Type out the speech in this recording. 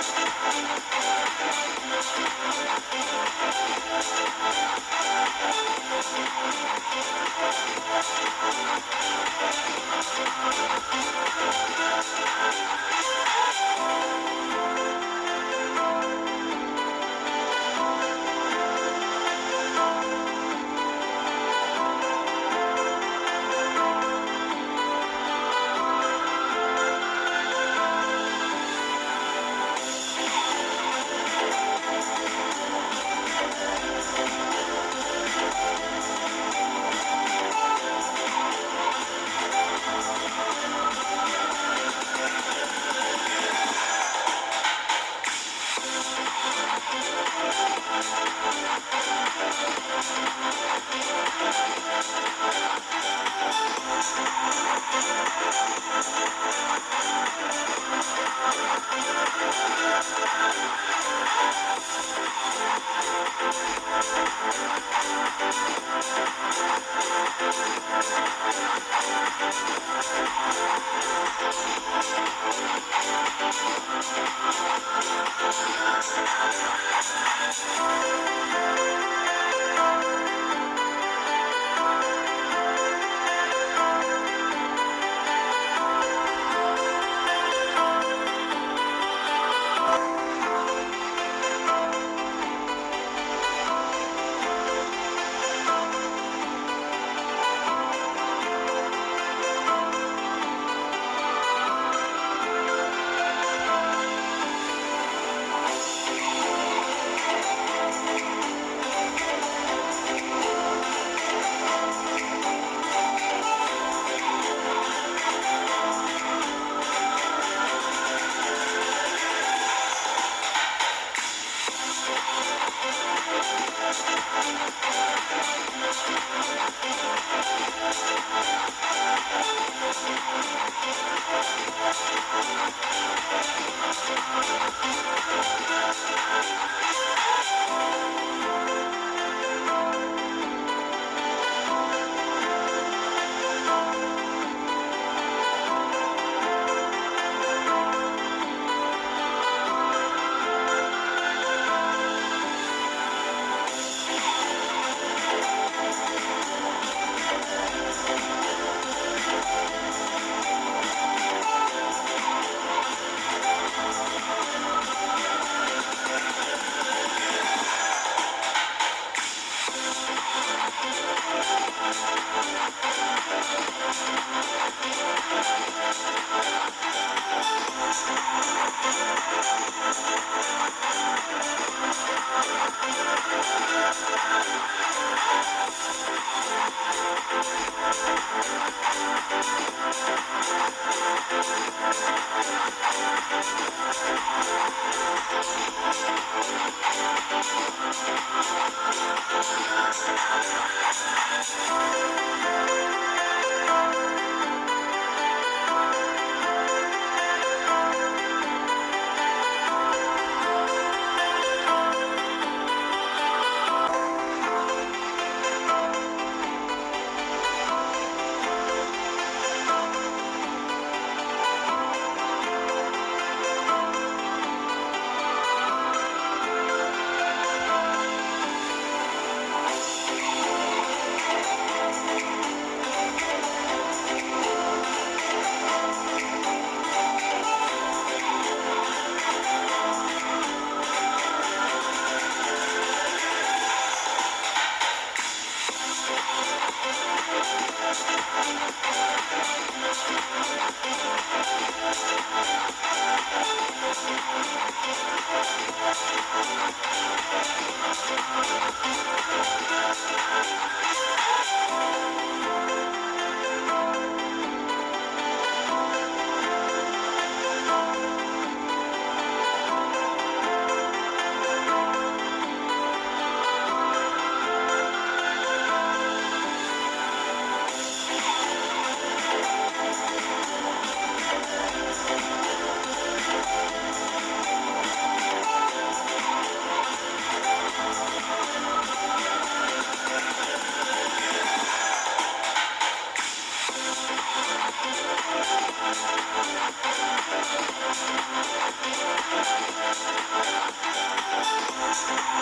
Thank you. I'm sorry. Thank you.